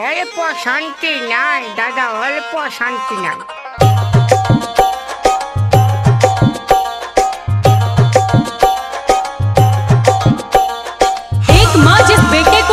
অল্প শান্তি নাই দাদা অল্প শান্তি নাই एक माँ जिस बेटे को